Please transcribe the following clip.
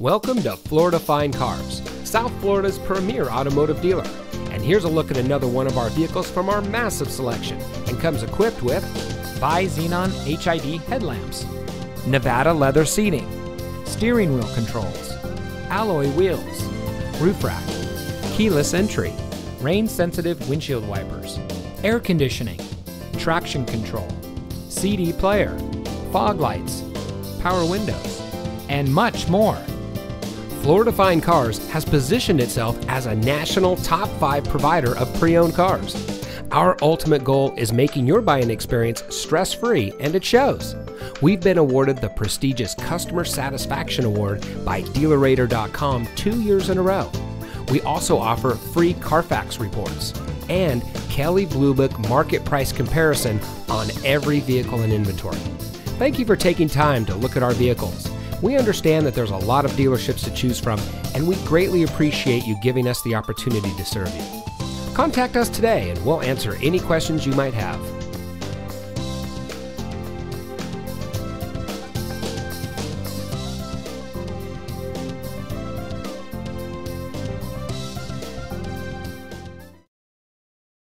Welcome to Florida Fine Cars, South Florida's premier automotive dealer. And here's a look at another one of our vehicles from our massive selection and comes equipped with bi-xenon HID headlamps, Nevada leather seating, steering wheel controls, alloy wheels, roof rack, keyless entry, rain sensitive windshield wipers, air conditioning, traction control, CD player, fog lights, power windows, and much more. Florida Fine Cars has positioned itself as a national top five provider of pre owned cars. Our ultimate goal is making your buying experience stress free, and it shows. We've been awarded the prestigious Customer Satisfaction Award by DealerRater.com two years in a row. We also offer free Carfax reports and Kelley Blue Book market price comparison on every vehicle in inventory. Thank you for taking time to look at our vehicles. We understand that there's a lot of dealerships to choose from, and we greatly appreciate you giving us the opportunity to serve you. Contact us today and we'll answer any questions you might have.